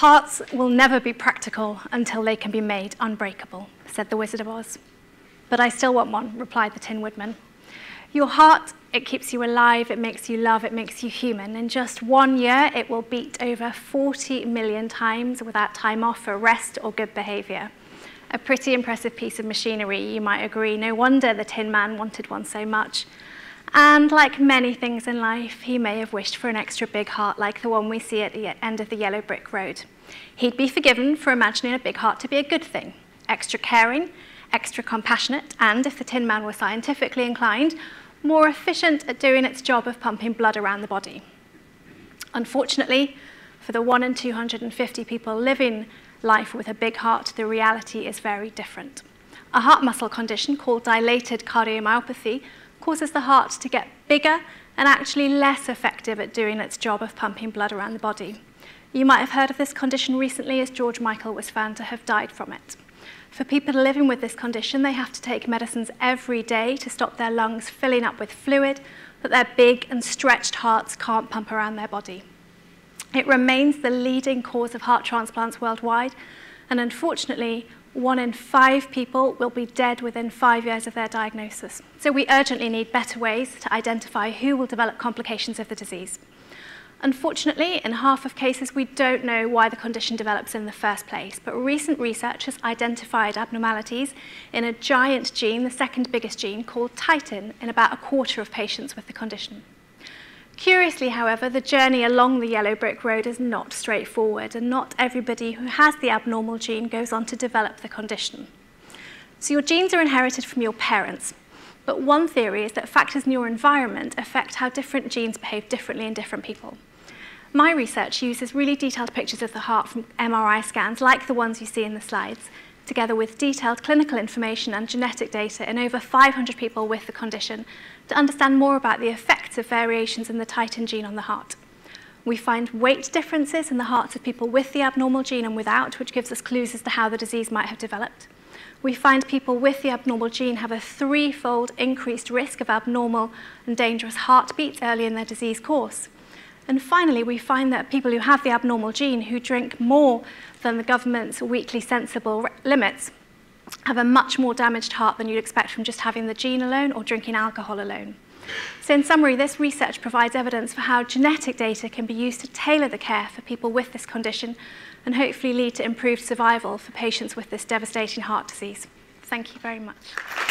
Hearts will never be practical until they can be made unbreakable, said the Wizard of Oz. But I still want one, replied the Tin Woodman. Your heart, it keeps you alive, it makes you love, it makes you human. In just one year, it will beat over 40 million times without time off for rest or good behavior. A pretty impressive piece of machinery, you might agree. No wonder the Tin Man wanted one so much. And like many things in life, he may have wished for an extra big heart like the one we see at the end of the yellow brick road. He'd be forgiven for imagining a big heart to be a good thing, extra caring, extra compassionate, and if the Tin Man were scientifically inclined, more efficient at doing its job of pumping blood around the body. Unfortunately, for the 1 in 250 people living life with a big heart, the reality is very different. A heart muscle condition called dilated cardiomyopathy causes the heart to get bigger and actually less effective at doing its job of pumping blood around the body. You might have heard of this condition recently as George Michael was found to have died from it. For people living with this condition, they have to take medicines every day to stop their lungs filling up with fluid that their big and stretched hearts can't pump around their body. It remains the leading cause of heart transplants worldwide, And unfortunately, one in five people will be dead within five years of their diagnosis. So we urgently need better ways to identify who will develop complications of the disease. Unfortunately, in half of cases, we don't know why the condition develops in the first place, but recent research has identified abnormalities in a giant gene, the second biggest gene, called titin, in about a quarter of patients with the condition. Curiously, however, the journey along the yellow brick road is not straightforward, and not everybody who has the abnormal gene goes on to develop the condition. So your genes are inherited from your parents, but one theory is that factors in your environment affect how different genes behave differently in different people. My research uses really detailed pictures of the heart from MRI scans, like the ones you see in the slides, together with detailed clinical information and genetic data in over 500 people with the condition to understand more about the effects of variations in the titin gene on the heart. We find weight differences in the hearts of people with the abnormal gene and without, which gives us clues as to how the disease might have developed. We find people with the abnormal gene have a threefold increased risk of abnormal and dangerous heartbeats early in their disease course. And finally, we find that people who have the abnormal gene who drink more than the government's weekly sensible limits have a much more damaged heart than you'd expect from just having the gene alone or drinking alcohol alone. So in summary, this research provides evidence for how genetic data can be used to tailor the care for people with this condition and hopefully lead to improved survival for patients with this devastating heart disease. Thank you very much.